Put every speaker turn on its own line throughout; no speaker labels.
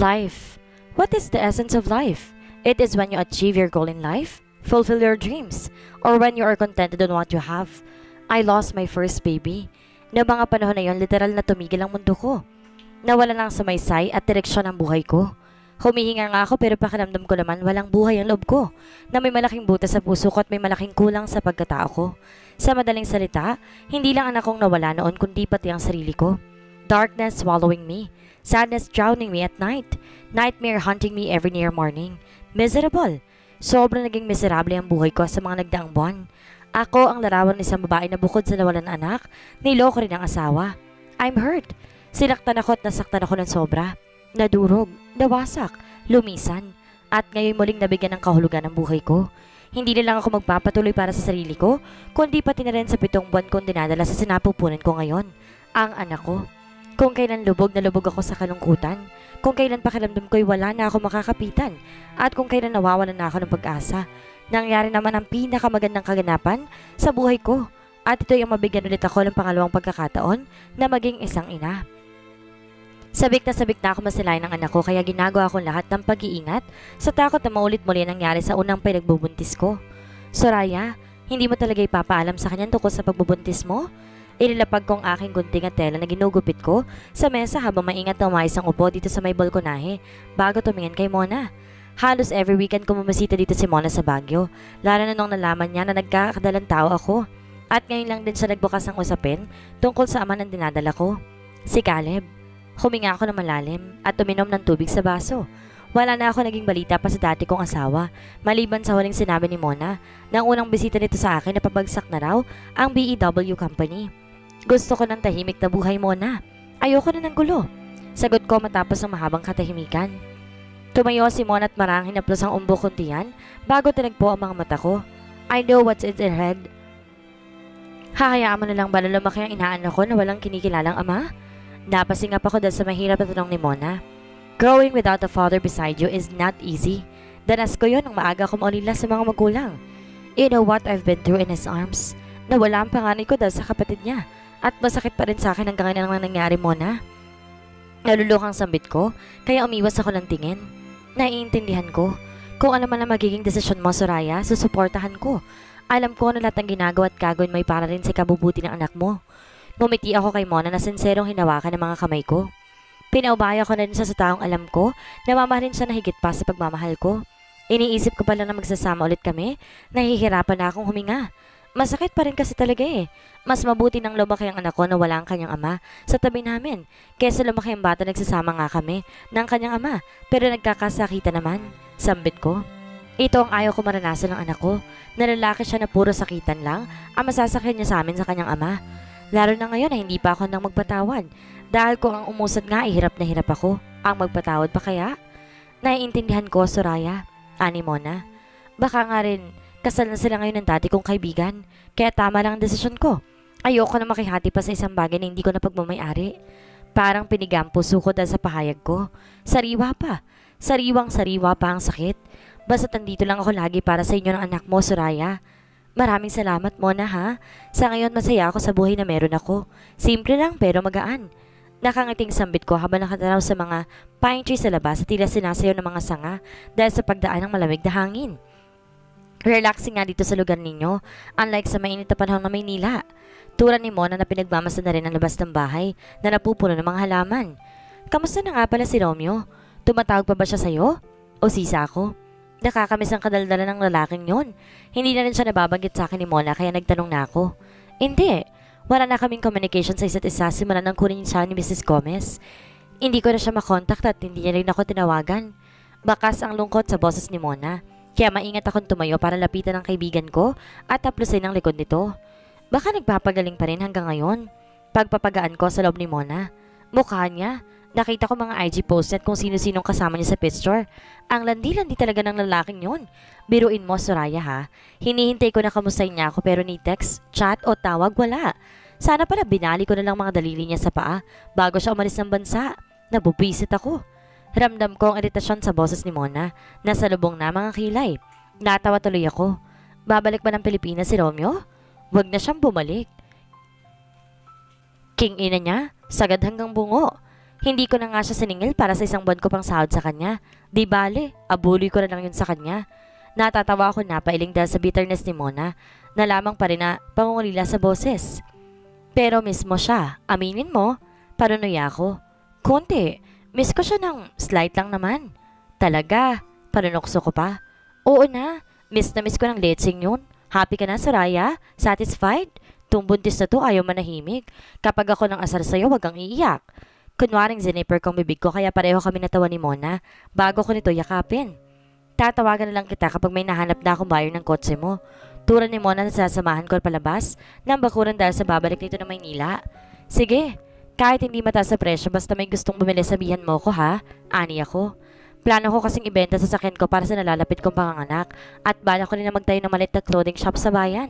Life. What is the essence of life? It is when you achieve your goal in life, fulfill your dreams, or when you are contented on what you have. I lost my first baby. Na mga panahon na yon, literal na tumigil ang mundo ko. Nawala lang sa maysay at direksyon ang buhay ko. Humihinga nga ako pero pakiramdam ko naman walang buhay ang loob ko, na may malaking butas sa puso ko at may malaking kulang sa pagkatao ko. Sa madaling salita, hindi lang anak kong nawala noon kundi pati ang sarili ko. Darkness swallowing me, sadness drowning me at night, nightmare hunting me every near morning. Miserable. Sobrang naging miserable ang buhay ko sa mga nagdaang buwan. Ako ang larawan ng isang babae na bukod sa nawalan ng anak, niloko rin ang asawa. I'm hurt. Sinaktan ako at nasaktan ako ng sobra. Nadurog, nawasak, lumisan, at ngayon muling nabigyan ng kahulugan ng buhay ko. Hindi na lang ako magpapatuloy para sa sarili ko, kundi pati na rin sa pitong buwan kong dinadala sa sinapupunan ko ngayon, ang anak ko. Kung kailan lubog na lubog ako sa kalungkutan, kung kailan pakiramdam ko'y wala na ako makakapitan, at kung kailan nawawalan na ako ng pag-asa, nangyari naman ang pinakamagandang kaganapan sa buhay ko, at ito yung mabigyan ulit ako ng pangalawang pagkakataon na maging isang ina. Sabik na sabik na ako masilayan ng anak ko kaya ginagawa ko lahat ng pag-iingat sa takot na maulit muli ang nangyari sa unang pinagbubuntis ko. Soraya, hindi mo talaga ipapaalam sa kanya tungkol sa pagbubuntis mo? Ililapag ko ang aking gunting at tela na ginugupit ko sa mesa habang maingat na umayos ang upo dito sa may balkonahe bago tumingin kay Mona. Halos every weekend ko bumisita dito si Mona sa Baguio, lalo na nung nalaman niya na nagkakadalang tao ako. At ngayon lang din siya nagbukas ng usapin tungkol sa ama ng dinadala ko, si Caleb. Huminga ako ng malalim at uminom ng tubig sa baso. Wala na ako naging balita pa sa dati kong asawa, maliban sa huling sinabi ni Mona na ang unang bisita nito sa akin na pabagsak na raw ang BEW Company. Gusto ko ng tahimik na buhay, Mona. Ayoko na ng gulo. Sagot ko matapos ng mahabang katahimikan. Tumayo si Mona at marang hinaplos ang umbo kong tiyan bago tinagpo ang mga mata ko. I know what's in her head. Hahayaan mo na lang ba na lumaki ang inaanak ko na walang kinikilalang ama? Napasingap ako dahil sa mahirap na tanong ni Mona. Growing without a father beside you is not easy. Danas ko yun nung maaga ko maulila sa mga magulang. You know what I've been through in his arms? Nawala ang panganay ko dahil sa kapatid niya. At masakit pa rin sa akin hanggang ngayon ang nangyari, Mona. Nalulukang sambit ko, kaya umiwas ako ng tingin. Naiintindihan ko. Kung ano man ang magiging desisyon mo, Soraya, susuportahan ko. Alam ko na lahat ng ginagawa at gagawin may para rin sa kabubuti ng anak mo. Ngumiti ako kay Mona na sinserong hinawakan ng mga kamay ko. Pinaubaya ko na rin siya sa taong alam ko na mamahalin siya na higit pa sa pagmamahal ko. Iniisip ko pala na magsasama ulit kami, nahihirapan na akong huminga. Masakit pa rin kasi talaga eh. Mas mabuti nang lumaki ang anak ko na wala ang kanyang ama sa tabi namin, kesa lumaki ang bata nagsasama nga kami ng kanyang ama pero nagkakasakitan naman. Sambit ko. Ito ang ayaw ko maranasan ng anak ko, na lalaki siya na puro sakitan lang ang masasakyan niya sa amin sa kanyang ama. Lalo na ngayon na hindi pa ako nang magpatawad. Dahil kung ang umusad nga ay hirap na hirap ako, ang magpatawad pa kaya? Naiintindihan ko, Soraya. Ani Mona. Baka nga rin, kasal na sila ngayon ng dati kong kaibigan. Kaya tama lang ang desisyon ko. Ayoko na makihati pa sa isang bagay na hindi ko na pagmamayari. Parang pinigam puso ko dahil sa pahayag ko. Sariwa pa. Sariwang sariwa pa ang sakit. Basta tandito lang ako lagi para sa inyo ng anak mo, Soraya. Maraming salamat, Mona, ha? Sa ngayon, masaya ako sa buhay na meron ako. Simple lang, pero magaan. Nakangiting sambit ko habang nakatanaw sa mga pine tree sa labas at tila sinasayaw ng mga sanga dahil sa pagdaan ng malamig na hangin. Relaxing nga dito sa lugar ninyo, unlike sa mainit na panahon ng Maynila. Tura ni Mona na pinagmamasa na rin ang labas ng bahay na napupuno ng mga halaman. Kamusta na nga pala si Romeo? Tumatawag pa ba siya sa'yo? O sisa ako? Nakakamiss ang kadaldala ng lalaking yon. Hindi na rin siya nababanggit sa akin ni Mona kaya nagtanong na ako. Hindi. Wala na kaming communication sa isa't isa simula nang kunin siya ni Mrs. Gomez. Hindi ko na siya makontakt at hindi niya rin ako tinawagan. Bakas ang lungkot sa boses ni Mona. Kaya maingat akong tumayo para lapitan ang kaibigan ko at taplusin ang likod nito. Baka nagpapagaling pa rin hanggang ngayon. Pagpapagaan ko sa loob ni Mona. Mukha niya, Nakita ko mga IG post at kung sino-sinong kasama niya sa picture. Ang landi-landi talaga ng lalaking yon. Biruin mo, Soraya ha. Hinihintay ko na kamustahin niya ako pero ni text, chat o tawag wala. Sana pala binali ko na lang mga dalili niya sa paa bago siya umalis ng bansa. Nabubisit ako. Ramdam ko ang iritasyon sa boses ni Mona. Nasa lubong na mga kilay. Natawa tuloy ako. Babalik ba ng Pilipinas si Romeo? Huwag na siyang bumalik. King ina niya, sagad hanggang bungo. Hindi ko na nga siya siningil para sa isang buwan ko pang sahod sa kanya. Di bale, abuloy ko na lang yun sa kanya. Natatawa ako na pailing dahil sa bitterness ni Mona na lamang pa rin na pangungulila sa boses. Pero mismo siya, aminin mo, parunoy ako. Konti, miss ko siya ng slight lang naman. Talaga, panunokso ko pa. Oo na, miss na miss ko ng letsing yun. Happy ka na, Soraya? Satisfied? Tumbuntis na to, ayaw manahimik. Kapag ako nang asar sa'yo, wag kang iiyak. Kunwaring ziniper kong bibig ko kaya pareho kami natawa ni Mona bago ko nito yakapin. Tatawagan na lang kita kapag may nahanap na akong buyer ng kotse mo. Tura ni Mona na sasamahan ko palabas ng bakuran dahil sa babalik nito na Maynila. Sige, kahit hindi mataas sa presyo basta may gustong bumili sabihan mo ko ha, ani ako. Plano ko kasing ibenta sa sakyan ko para sa nalalapit kong panganganak at bala ko rin na magtayo ng malit na clothing shop sa bayan.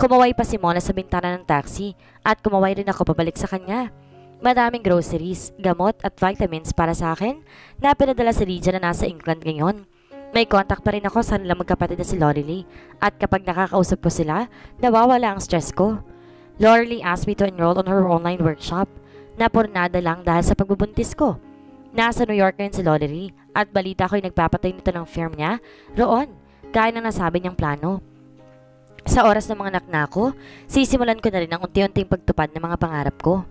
Kumaway pa si Mona sa bintana ng taxi at kumaway rin ako pabalik sa kanya. Madaming groceries, gamot at vitamins para sa akin na pinadala si Lydia na nasa England ngayon. May contact pa rin ako sa nilang magkapatid na si Lorelei at kapag nakakausap ko sila, nawawala ang stress ko. Lorelei asked me to enroll on her online workshop. Napurnada lang dahil sa pagbubuntis ko. Nasa New York ngayon si Lorelei at balita ko'y nagpapatay nito ng firm niya roon, gaya ng nasabi niyang plano. Sa oras ng mga anak na ako, sisimulan ko na rin ang unti-unting pagtupad ng mga pangarap ko.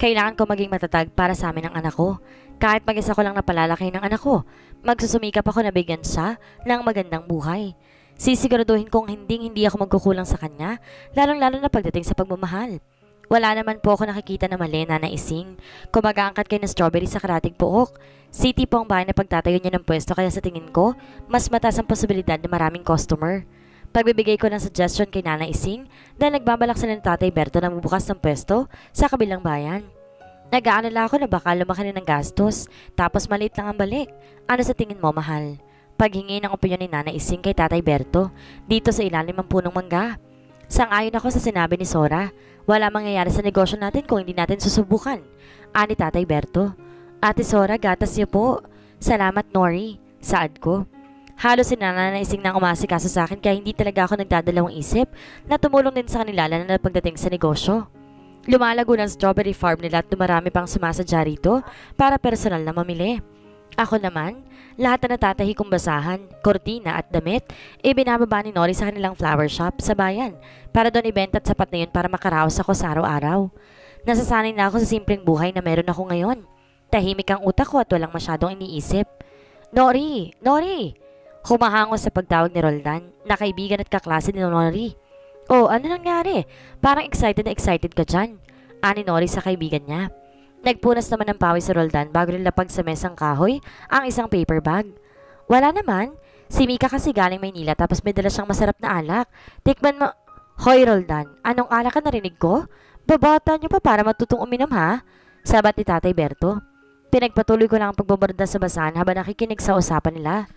Kailangan ko maging matatag para sa amin ang anak ko. Kahit mag-isa ko lang napalalaki ng anak ko, magsusumikap ako na bigyan siya ng magandang buhay. Sisiguraduhin kong hindi-hindi ako magkukulang sa kanya, lalong-lalo na pagdating sa pagmamahal. Wala naman po ako nakikita na mali na naising. Kung mag-aangkat kayo ng strawberry sa karating puok, city po ang bahay na pagtatayo niyo ng pwesto kaya sa tingin ko, mas mataas ang posibilidad na maraming customer. Pagbibigay ko ng suggestion kay Nana Ising dahil nagbabalak sila ng Tatay Berto na mabukas ng pwesto sa kabilang bayan. Nag-aalala ako na baka lumaki na ng gastos, tapos maliit lang ang balik. Ano sa tingin mo, mahal? Paghingi ng opinyon ni Nana Ising kay Tatay Berto, dito sa ilalim ng punong mangga. Sang-ayon ako sa sinabi ni Sora, wala mangyayari sa negosyo natin kung hindi natin susubukan. Ani Tatay Berto. Ate Sora, gatas niyo po. Salamat, Nori. Saad ko. Halos sinananaising nang umasikaso sa akin kaya hindi talaga ako nagdadalawang isip na tumulong din sa kanila lalo na pagdating sa negosyo. Lumalago ng strawberry farm nila at dumarami pang sumasadya rito para personal na mamili. Ako naman, lahat na natatahi kong basahan, kortina at damit, ibinababa ni Nori sa kanilang flower shop sa bayan para doon ibenta at sapat na yun para makaraos ako sa araw-araw. Nasasanay na ako sa simpleng buhay na meron ako ngayon. Tahimik ang utak ko at walang masyadong iniisip. Nori! Nori! Humahango sa pagtawag ni Roldan na kaibigan at kaklase ni Nori. Oh, ano nangyari? Parang excited na excited ka dyan. Ani Nori sa kaibigan niya. Nagpunas naman ng pawis si Roldan bago nilapag sa mesang kahoy ang isang paper bag. Wala naman. Si Mika kasi galing Maynila tapos may dala siyang masarap na alak. Tikman mo... Hoy Roldan, anong alak ka narinig ko? Babata niyo pa para matutong uminom ha? Sabat ni Tatay Berto. Pinagpatuloy ko lang ang pagbabarda sa basahan habang nakikinig sa usapan nila.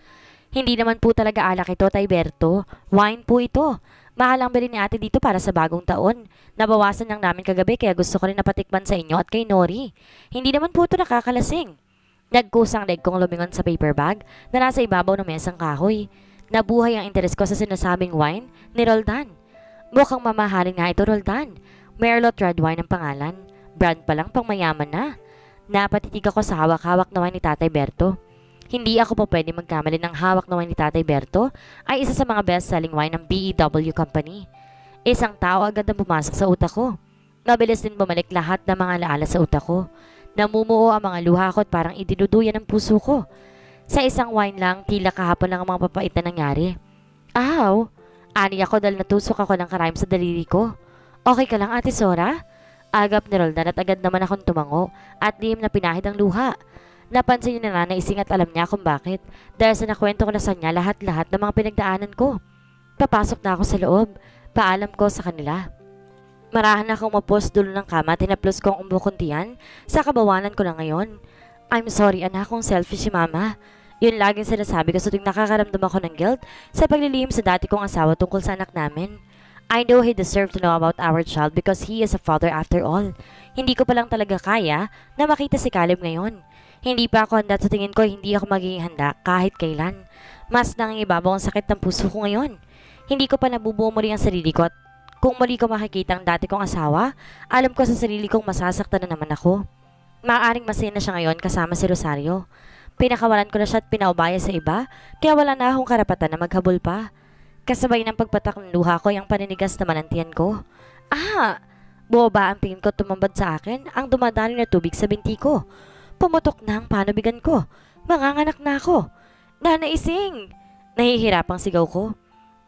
Hindi naman po talaga alak ito, Tayberto. Wine po ito. Mahal ang ni ate dito para sa bagong taon. Nabawasan lang namin kagabi kaya gusto ko rin napatikman sa inyo at kay Nori. Hindi naman po ito nakakalasing. Nagkusang leg kong lumingon sa paper bag na nasa ibabaw ng mesang kahoy. Nabuhay ang interes ko sa sinasabing wine ni Roldan. Mukhang mamahalin nga ito, Roldan. Merlot Red Wine ang pangalan. Brand pa lang pang mayaman na. Napatitig ako sa hawak-hawak na wine ni Tatay Berto. Hindi ako po pwede magkamali ng hawak na wine ni Tatay Berto ay isa sa mga best-selling wine ng BEW Company. Isang tao agad na pumasok sa utak ko. Mabilis din bumalik lahat ng mga laala sa utak ko. Namumuo ang mga luha ko at parang idinuduyan ang puso ko. Sa isang wine lang, tila kahapon lang ang mga papait na nangyari. Aw! Ani ako dahil natusok ako ng karayom sa daliri ko. Okay ka lang, Ate Sora? Agap ni Roldan at agad naman akong tumango at lihim na pinahid ang luha. Napansin niya na naising at alam niya kung bakit dahil sa nakwento ko na sa niya lahat-lahat ng mga pinagdaanan ko. Papasok na ako sa loob. Paalam ko sa kanila. Marahan na akong mapos dulo ng kama tinaplos ko ang umukuntian sa kabawanan ko na ngayon. I'm sorry anak kung selfish si mama. Yun laging sinasabi ko sa tuwing nakakaramdam ako ng guilt sa paglilihim sa dati kong asawa tungkol sa anak namin. I know he deserved to know about our child because he is a father after all. Hindi ko pa lang talaga kaya na makita si Caleb ngayon. Hindi pa ako handa sa tingin ko, hindi ako magiging handa kahit kailan. Mas nangingibabaw ang sakit ng puso ko ngayon. Hindi ko pa nabubuo muli ang sarili ko at kung muli ko makikita ang dati kong asawa, alam ko sa sarili kong masasaktan na naman ako. Maaaring masaya na siya ngayon kasama si Rosario. Pinakawalan ko na siya at pinaubaya sa iba, kaya wala na akong karapatan na maghabol pa. Kasabay ng pagpatak ng luha ko yung paninigas na manantiyan ko. Ah! Bumaba ang tingin ko tumambad sa akin ang dumadali na tubig sa binti ko. Pumutok na ang panubigan ko. Manganganak na ako. Nanaising! Nahihirapang sigaw ko.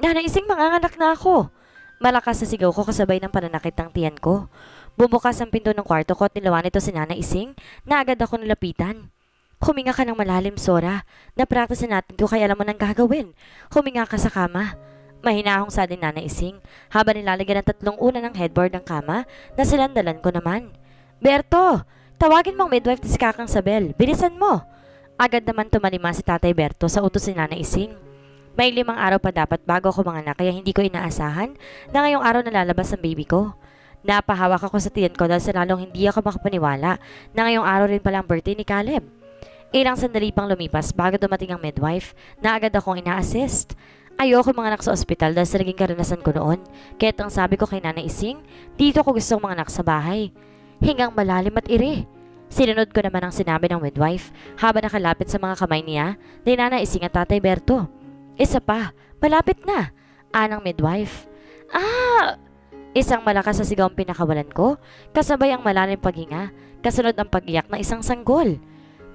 Nanaising manganganak na ako. Malakas sa sigaw ko kasabay ng pananakit ng tiyan ko. Bumukas ang pinto ng kwarto ko at nilawan ito si Nana Ising na agad ako nilapitan. Huminga ka ng malalim, Sora. Na-practice natin to kaya alam mo nang gagawin. Huminga ka sa kama. Mahinahong sa din Nana Ising habang nilalagyan ng tatlong una ng headboard ng kama na silandalan ko naman. Berto! Tawagin mong midwife si Kakang Sabel. Bilisan mo! Agad naman tumalima si Tatay Berto sa utos ni Nana Ising. May limang araw pa dapat bago ako manganak kaya hindi ko inaasahan na ngayong araw nalalabas ang baby ko. Napahawak ako sa tiyan ko dahil sa lalong hindi ako makapaniwala na ngayong araw rin pala ang birthday ni Caleb. Ilang sandali pang lumipas bago dumating ang midwife na agad akong ina-assist. Ayoko manganak sa ospital dahil sa naging karanasan ko noon. Kaya't ang sabi ko kay Nana Ising, dito ko gustong manganak sa bahay. Hingang malalim at iri. Sinunod ko naman ang sinabi ng midwife habang nakalapit sa mga kamay niya ni Nana Ising at Tatay Berto. Isa pa, malapit na. Anang midwife. Ah! Isang malakas sa sigaw ang pinakawalan ko, kasabay ang malalim paghinga, kasunod ang pagiyak ng isang sanggol.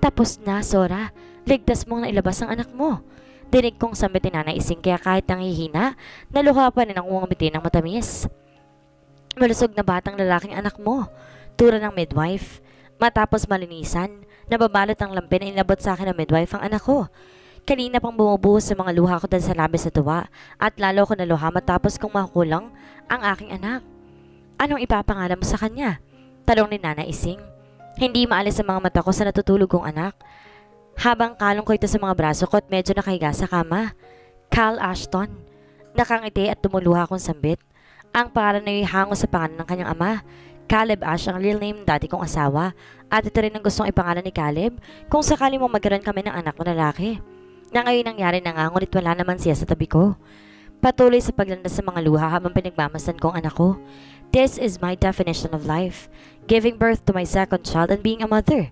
Tapos na, Sora. Ligtas mong nailabas ang anak mo. Dinig kong sambitin na naising kaya kahit nanghihina, naluha pa rin ang umangiti ng matamis. Malusog na batang lalaking anak mo, tura ng midwife. Matapos malinisan, nababalot ang lampi na inabot sa akin ng midwife ang anak ko. Kanina pang bumubuhos sa mga luha ko dahil sa labis sa tuwa at lalo ko naluha matapos kong makulang ang aking anak. Anong ipapangalan mo sa kanya? Talong ni Nana Ising. Hindi maalis sa mga mata ko sa natutulog kong anak. Habang kalong ko ito sa mga braso ko at medyo nakahiga sa kama. Cal Ashton. Nakangiti at tumuluha akong sambit. Ang pangalan na hango sa pangalan ng kanyang ama. Caleb Ash ang real name dati kong asawa at ito rin ang gustong ipangalan ni Caleb kung sakali mo magkaroon kami ng anak na lalaki na ngayon nangyari na nga ngunit wala naman siya sa tabi ko. Patuloy sa paglandas sa mga luha habang pinagmamasdan ko ang anak ko. This is my definition of life. Giving birth to my second child and being a mother.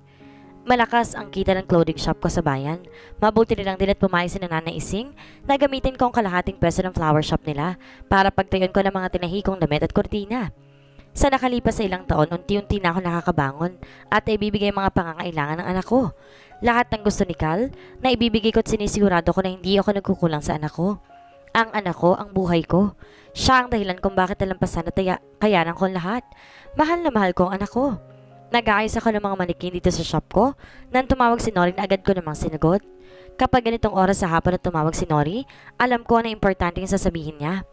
Malakas ang kita ng clothing shop ko sa bayan. Mabuti nilang din at pumayos si Nana Ising na gamitin ko ang kalahating peso ng flower shop nila para pagtayon ko ng mga tinahikong damit at kurtina. Sa nakalipas sa ilang taon, unti-unti na ako nakakabangon at ibibigay mga pangangailangan ng anak ko. Lahat ng gusto ni Cal na ibibigay ko at sinisigurado ko na hindi ako nagkukulang sa anak ko. Ang anak ko, ang buhay ko. Siya ang dahilan kung bakit nalampasan at kayanan ko lahat. Mahal na mahal ko ang anak ko. Nag-aayos ako ng mga manikin dito sa shop ko. Nang tumawag si Nori na agad ko namang sinagot. Kapag ganitong oras sa hapon na tumawag si Nori, alam ko na importante yung sasabihin niya.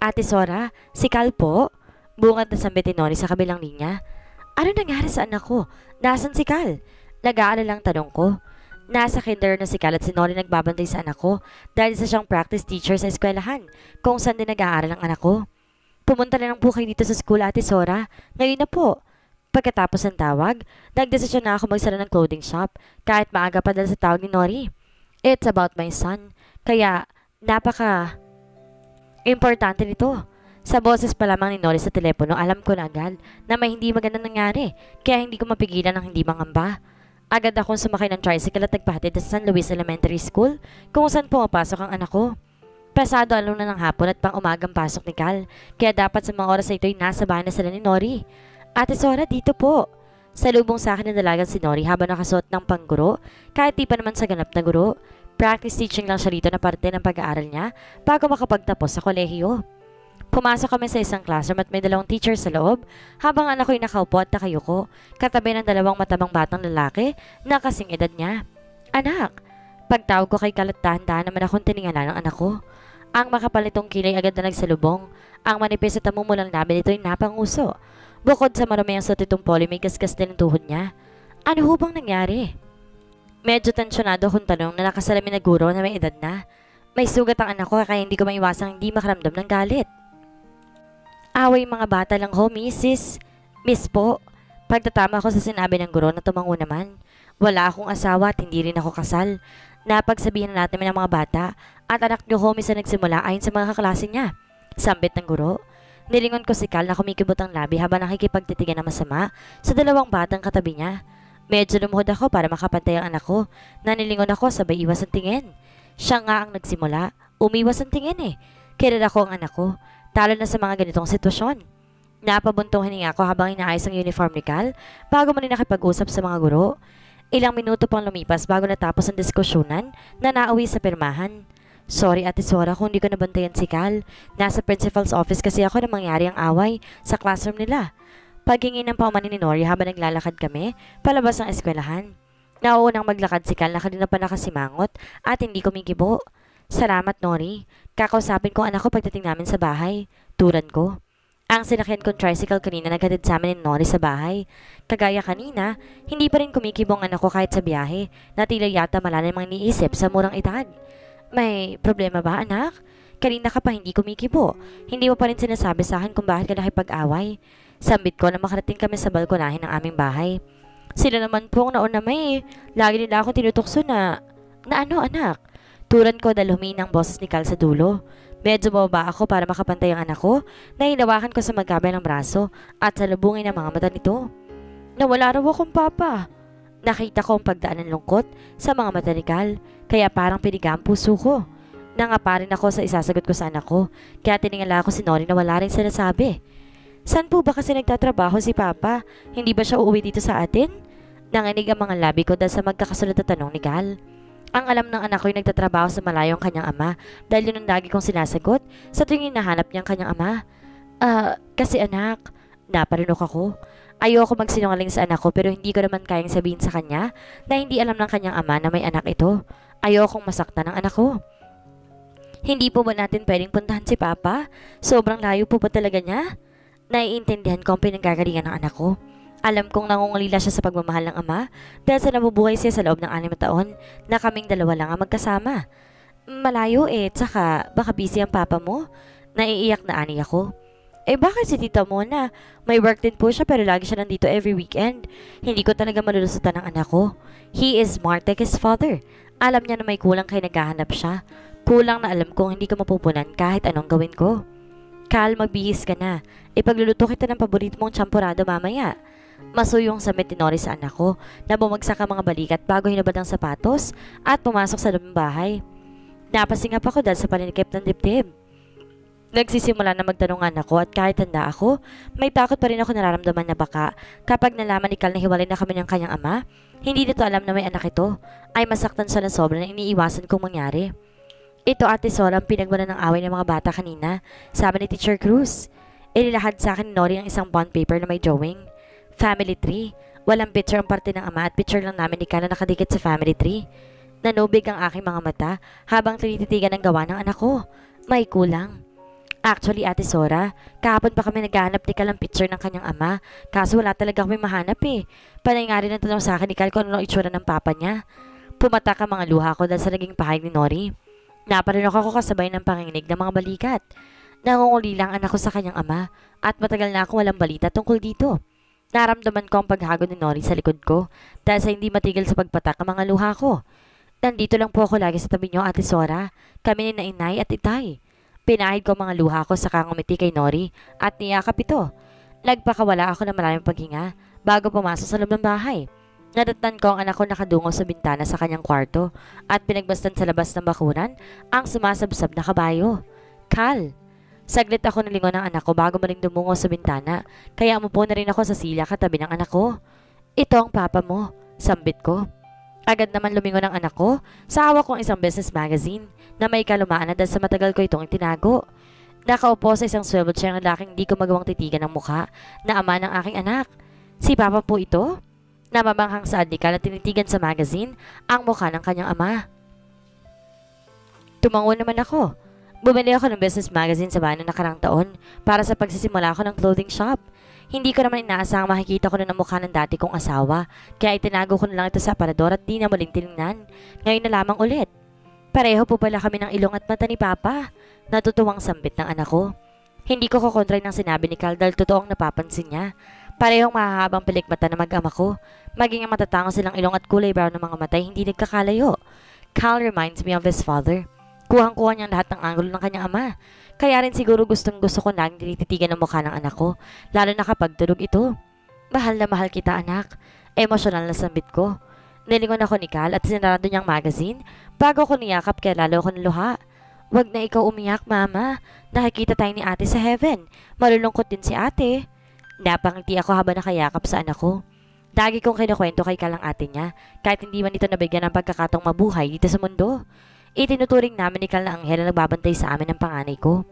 Ate Sora, si Cal po. Bungad na sambit ni Nori sa kabilang linya. Ano nangyari sa anak ko? Nasaan si Cal? Nag-aalalang tanong ko. Nasa kinder na si Cal at si Nori nagbabantay sa anak ko dahil sa siyang practice teacher sa eskwelahan kung saan din nag-aaral ang anak ko. Pumunta na lang po kayo dito sa school, Ate Sora. Ngayon na po. Pagkatapos ng tawag, nagdesisyon na ako magsara ng clothing shop kahit maaga pa dahil sa tawag ni Nori. It's about my son. Kaya, napaka importante nito. Sa boses pa lamang ni Nori sa telepono, alam ko na agad na may hindi maganda nangyari, kaya hindi ko mapigilan ng hindi mangamba. Agad akong sumakay ng tricycle at nagpahatid sa San Luis Elementary School kung saan pumapasok ang anak ko. Pasado alaw na ng hapon at pang umagang pasok ni Cal, kaya dapat sa mga oras na ito'y nasa bahay na sila ni Nori. Ate Sora, dito po. Salubong sa akin ng dalagang si Nori habang nakasuot ng pangguro, kahit di pa naman sa ganap na guro. Practice teaching lang siya rito na parte ng pag-aaral niya bago makapagtapos sa kolehiyo. Pumasok kami sa isang classroom at may dalawang teacher sa loob habang anak ko'y nakaupo at nakayuko katabi ng dalawang matabang batang lalaki na kasing edad niya. Anak! Pagtawag ko kay Kalat dahan naman akong tiningala ng anak ko. Ang makapalitong kilay agad na nagsalubong. Ang manipis at tamumulang labi nito'y napanguso. Bukod sa marami ang suot itong poli, may kaskas din ang tuhod niya. Ano ho bang nangyari? Medyo tensyonado akong tanong na nakasalamin na guro na may edad na. May sugat ang anak ko kaya hindi ko maiwasang hindi makaramdam ng galit. Away mga bata lang ho, Mrs. Miss po, pagtatama ko sa sinabi ng guro na tumango naman. Wala akong asawa at hindi rin ako kasal. Napagsabihan natin ng mga bata at anak niyo ho sa nagsimula ayon sa mga kaklase niya. Sambit ng guro. Nilingon ko si Cal na kumikibot ang labi habang nakikipagtitigan na masama sa dalawang batang katabi niya. Medyo lumuhod ako para makapantay ang anak ko. Nanilingon ako sabay iwas ang tingin. Siya nga ang nagsimula. Umiwas ang tingin eh. Kilala ko ang anak ko. Talo na sa mga ganitong sitwasyon. Napabuntong hininga ko habang inaayos ang uniform ni Cal bago man nakipag-usap sa mga guro. Ilang minuto pang lumipas bago natapos ang diskusyonan na nauwi sa pirmahan. Sorry Ate Sora kung hindi ko nabantayan si Cal. Nasa principal's office kasi ako na mangyari ang away sa classroom nila. Paghingi ng paumanin ni Nori habang naglalakad kami palabas ng eskwelahan. Nauunang maglakad si Cal na kanina pa nakasimangot at hindi kumikibo. Salamat Nori. Kakausapin ko ang anak ko pagdating namin sa bahay. Turan ko. Ang sinakyan kong tricycle kanina naghatid sa amin ni Nori sa bahay. Kagaya kanina, hindi pa rin kumikibong anak ko kahit sa biyahe na tila yata malalim ang niisip sa murang edad. May problema ba anak? Kanina ka pa hindi kumikibo. Hindi mo pa rin sinasabi sa akin kung bakit ka nakipag-away. Sambit ko na makarating kami sa balkonahin ng aming bahay. Sila naman po ang nauna may. Lagi nila ako tinutokso na... Na ano anak? Turan ko dahil huminang boses ni Cal sa dulo. Medyo bababa ako para makapantay ang anak ko na hinawakan ko sa magkabay ng braso at salubungin ang mga mata nito. Nawala raw akong papa. Nakita ko ang pagdaan ng lungkot sa mga mata ni Cal, kaya parang piniga ang puso ko. Nangapa rin ako sa isasagot ko sa anak ko, kaya tiningala ko si Nori na wala rin sinasabi. Saan po ba kasi nagtatrabaho si Papa? Hindi ba siya uuwi dito sa atin? Nanginig ang mga labi ko dahil sa magkakasunod na tanong ni Cal. Ang alam ng anak ko ay nagtatrabaho sa malayong kanyang ama dahil yun ang lagi kong sinasagot sa tuwing nahanap niyang kanyang ama. Ah, uh, kasi anak, naparinok ako. Ayoko magsinungaling sa anak ko pero hindi ko naman kayang sabihin sa kanya na hindi alam ng kanyang ama na may anak ito. Ayokong masaktan ng anak ko. Hindi po ba natin pwedeng puntahan si Papa? Sobrang layo po ba talaga niya? Naiintindihan ko ang pinanggagalingan ng anak ko. Alam kong nangungulila siya sa pagmamahal ng ama dahil sa nabubuhay siya sa loob ng anim na taon na kaming dalawa lang ang magkasama. Malayo eh, tsaka baka busy ang papa mo. Naiiyak na ani ako. Eh bakit si tita mo na? May work din po siya pero lagi siya nandito every weekend. Hindi ko talaga malulusutan ng anak ko. He is Martek his father. Alam niya na may kulang kay naghahanap siya. Kulang na alam kong hindi ko mapupunan kahit anong gawin ko. Kal, magbihis ka na. Ipagluluto kita ng paborito mong champurado mamaya. Masuyong sa metinori sa anak ko na bumagsak ang mga balikat bago hinabad ang sapatos at pumasok sa loob ng bahay. Napasingap ako dahil sa paninikip ng dibdib. Nagsisimula na magtanong anak at kahit handa ako, may takot pa rin ako nararamdaman na baka kapag nalaman ni Cal na hiwalay na kami ng kanyang ama, hindi nito alam na may anak ito, ay masaktan siya ng sobra na iniiwasan kong mangyari. Ito ate Sora ang pinagmana ng away ng mga bata kanina, sabi ni Teacher Cruz. Inilahad sa akin ni Nori ang isang bond paper na may drawing. Family tree. Walang picture ang parte ng ama at picture lang namin ni Kana nakadikit sa family tree. Nanubig ang aking mga mata habang tinititigan ang gawa ng anak ko. May kulang. Actually, Ate Sora, kahapon pa kami naghahanap ni Cal ng picture ng kanyang ama, kaso wala talaga kami mahanap eh. Panay nga rin ang tanong sa akin ni Cal kung ano ang itsura ng papa niya. Pumatak ang mga luha ko dahil sa naging pahayag ni Nori. Naparinok ako kasabay ng panginginig ng mga balikat. Nangunguli lang anak ko sa kanyang ama at matagal na akong walang balita tungkol dito. Naramdaman ko ang paghago ni Nori sa likod ko dahil sa hindi matigil sa pagpatak ang mga luha ko. Nandito lang po ako lagi sa tabi niyo, Ate Sora. Kami ni na inay at itay. Pinahid ko mga luha ko sa kangumiti kay Nori at niyakap ito. Nagpakawala ako ng maraming paghinga bago pumasok sa loob ng bahay. Nadatnan ko ang anak ko nakadungo sa bintana sa kanyang kwarto at pinagbastan sa labas ng bakuran ang sumasabsab na kabayo. Kal, Saglit ako nalingon ng anak ko bago maling dumungo sa bintana, kaya umupo na rin ako sa sila katabi ng anak ko. Ito ang papa mo, sambit ko. Agad naman lumingon ng anak ko sa hawak kong isang business magazine na may kalumaan na dahil sa matagal ko itong itinago. Nakaupo sa isang swivel chair ng laking di ko magawang titigan ng mukha na ama ng aking anak. Si Papa po ito? Namamanghang sa adika na tinitigan sa magazine ang mukha ng kanyang ama. Tumango naman ako Bumili ako ng business magazine sa bahay nakarang taon para sa pagsisimula ko ng clothing shop. Hindi ko naman inaasahang makikita ko na ng mukha ng dati kong asawa, kaya itinago ko na lang ito sa aparador at di na muling tinignan. Ngayon na lamang ulit. Pareho po pala kami ng ilong at mata ni Papa. Natutuwang sambit ng anak ko. Hindi ko kukontray ng sinabi ni Cal dahil totoong napapansin niya. Parehong mahahabang pilikmata na mag-ama ko. Maging ang matatango silang ilong at kulay brown ng mga matay hindi nagkakalayo. Cal reminds me of his father. Kuhang-kuha niyang lahat ng angulo ng kanyang ama. Kaya rin siguro gustong gusto ko laging tinititigan ang mukha ng anak ko, lalo na kapag tulog ito. Mahal na mahal kita anak. Emosyonal na sambit ko. Nilingon ako ni Cal at sinarado niyang magazine bago ko niyakap kaya lalo ako naluha. Wag na ikaw umiyak, mama. Nakikita tayo ni ate sa heaven. Malulungkot din si ate. Napangiti ako habang nakayakap sa anak ko. Lagi kong kinukwento kay Cal ang ate niya, kahit hindi man ito nabigyan ng pagkakatong mabuhay dito sa mundo. Itinuturing namin ni Cal na anghel na nagbabantay sa amin ng panganay ko.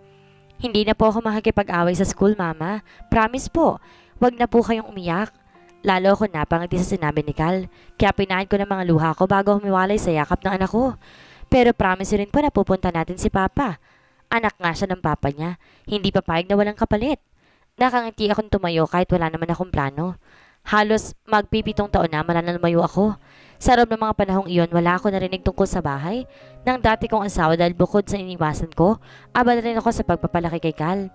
Hindi na po ako makikipag-away sa school, mama. Promise po, wag na po kayong umiyak. Lalo ako napangiti sa sinabi ni Cal, kaya pinahin ko ng mga luha ko bago humiwalay sa yakap ng anak ko. Pero promise rin po na pupunta natin si Papa. Anak nga siya ng Papa niya, hindi papayag na walang kapalit. Nakangiti akong tumayo kahit wala naman akong plano. Halos magpipitong taon na mala na lumayo ako. Sa loob ng mga panahong iyon, wala ako narinig tungkol sa bahay ng dati kong asawa dahil bukod sa iniwasan ko, abala rin ako sa pagpapalaki kay Cal.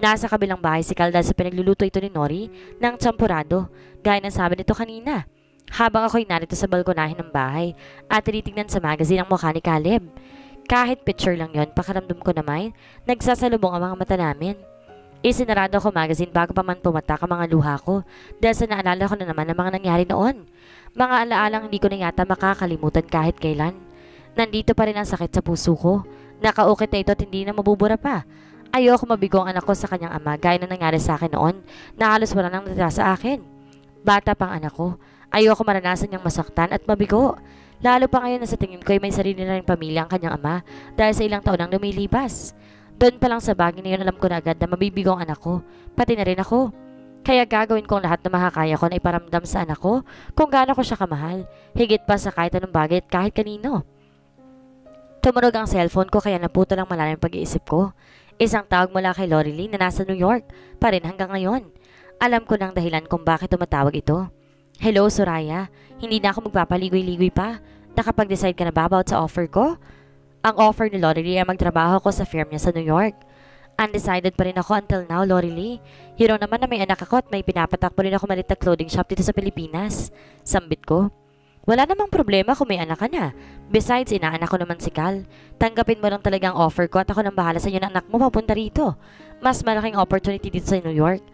Nasa kabilang bahay si Cal dahil sa pinagluluto ito ni Nori ng champurado, gaya ng sabi nito kanina habang ako'y narito sa balkonahin ng bahay at tinitignan sa magazine ang mukha ni Caleb. Kahit picture lang yon, pakaramdam ko naman, nagsasalubong ang mga mata namin. Isinarado ko magazine bago pa man pumatak ang mga luha ko dahil sa naalala ko na naman ang mga nangyari noon. Mga alaalang hindi ko na yata makakalimutan kahit kailan. Nandito pa rin ang sakit sa puso ko. Nakaukit na ito at hindi na mabubura pa. Ayoko mabigo ang anak ko sa kanyang ama gaya na nangyari sa akin noon na halos wala nang natira sa akin. Bata pang anak ko, Ayoko maranasan niyang masaktan at mabigo. Lalo pa ngayon na sa tingin ko ay may sarili na rin pamilya ang kanyang ama dahil sa ilang taon ang lumilipas. Doon pa lang sa bagay na yun alam ko na agad na mabibigo ang anak ko, pati na rin ako. Kaya gagawin ko ang lahat na makakaya ko na iparamdam sa anak ko kung gaano ko siya kamahal, higit pa sa kahit anong bagay at kahit kanino. Tumunog ang cellphone ko kaya naputo lang malalim pag-iisip ko. Isang tawag mula kay Lorelei na nasa New York pa rin hanggang ngayon. Alam ko ng dahilan kung bakit tumatawag ito. Hello, Soraya. Hindi na ako magpapaligoy-ligoy pa. Nakapag-decide ka na ba about sa offer ko? Ang offer ni Lorelei ay magtrabaho ko sa firm niya sa New York. Undecided pa rin ako until now, Lorelei. Hero naman na may anak ako at may pinapatak pa rin ako malit na clothing shop dito sa Pilipinas. Sambit ko. Wala namang problema kung may anak ka na. Besides, inaanak ko naman si Cal. Tanggapin mo lang talaga ang offer ko at ako nang bahala sa inyo ng anak mo papunta rito. Mas malaking opportunity dito sa New York.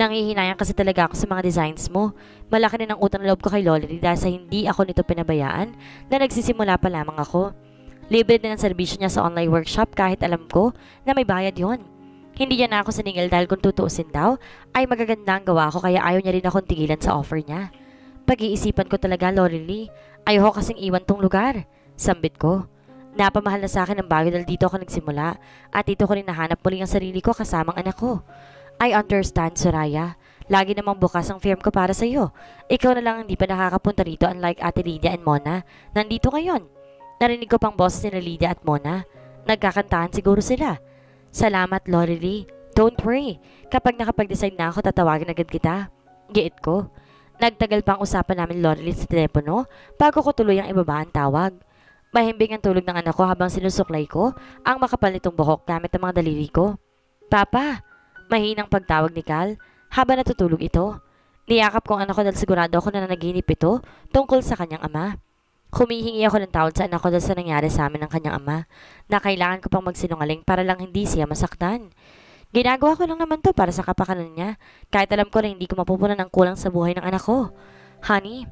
Nangihinayang kasi talaga ako sa mga designs mo. Malaki na ng utang loob ko kay Lolly dahil sa hindi ako nito pinabayaan na nagsisimula pa lamang ako. Libre din ang serbisyo niya sa online workshop kahit alam ko na may bayad yon. Hindi niya na ako siningil dahil kung tutuusin daw ay magaganda ang gawa ko kaya ayaw niya rin akong tigilan sa offer niya. Pag-iisipan ko talaga, Lorelei. Ayoko kasing iwan tong lugar. Sambit ko. Napamahal na sa akin ang bagay dahil dito ako nagsimula at dito ko rin nahanap muli ang sarili ko kasamang anak ko. I understand, Soraya. Lagi namang bukas ang firm ko para sa iyo. Ikaw na lang hindi pa nakakapunta rito unlike Ate Lydia and Mona. Nandito ngayon. Narinig ko pang boses ni Lydia at Mona. Nagkakantahan siguro sila. Salamat, Lorelei. Don't worry. Kapag nakapag-decide na ako, tatawagin agad kita. Giit ko. Nagtagal pang usapan namin Lorelei sa telepono bago ko tuloy ang ibaba ang tawag. Mahimbing ang tulog ng anak ko habang sinusuklay ko ang makapal nitong buhok gamit ang mga daliri ko. Papa, Mahinang pagtawag ni Cal habang natutulog ito. Niyakap kong anak ko dahil sigurado ako na nanaginip ito tungkol sa kanyang ama. Humihingi ako ng tawad sa anak ko dahil sa nangyari sa amin ng kanyang ama na kailangan ko pang magsinungaling para lang hindi siya masaktan. Ginagawa ko lang naman to para sa kapakanan niya kahit alam ko na hindi ko mapupunan ng kulang sa buhay ng anak ko. Honey,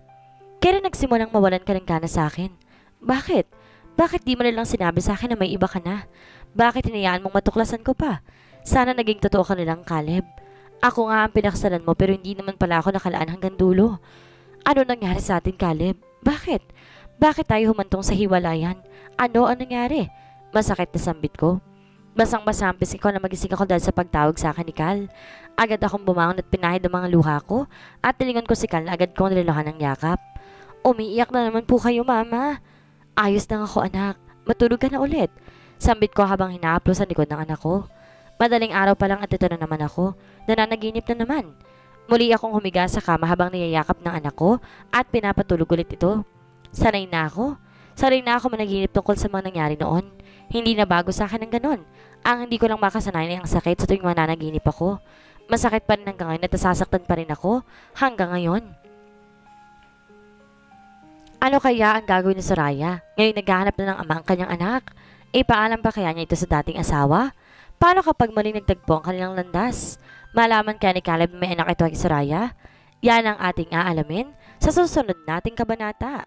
kailan nagsimulang mawalan ka ng gana sa akin? Bakit? Bakit di mo na lang sinabi sa akin na may iba ka na? Bakit hinayaan mong matuklasan ko pa? Sana naging totoo ka nilang, Caleb. Ako nga ang pinaksalan mo pero hindi naman pala ako nakalaan hanggang dulo. Ano nangyari sa atin, Caleb? Bakit? Bakit tayo humantong sa hiwalayan? Ano ang nangyari? Masakit na sambit ko. Basang-basa ang ko na magising ako dahil sa pagtawag sa akin ni Cal. Agad akong bumangon at pinahid ang mga luha ko at tilingon ko si Cal na agad kong nilaluhan ng yakap. Umiiyak na naman po kayo, Mama. Ayos lang ako, anak. Matulog ka na ulit. Sambit ko habang hinaaplo sa likod ng anak ko. Madaling araw pa lang at ito na naman ako. Nananaginip na naman. Muli akong humiga sa kama habang niyayakap ng anak ko at pinapatulog ulit ito. Sanay na ako. Sanay na ako managinip tungkol sa mga nangyari noon. Hindi na bago sa akin ng ganon. Ang hindi ko lang makasanayan ay ang sakit sa tuwing mananaginip ako. Masakit pa rin hanggang ngayon at nasasaktan pa rin ako hanggang ngayon. Ano kaya ang gagawin ni Soraya? Ngayon naghahanap na ng ama ang kanyang anak. Ipaalam pa kaya niya ito sa dating asawa? Paano kapag muling nagtagpo ang kanilang landas? Malaman kaya ni Caleb may anak ito kay Saraya? Yan ang ating aalamin sa susunod nating kabanata.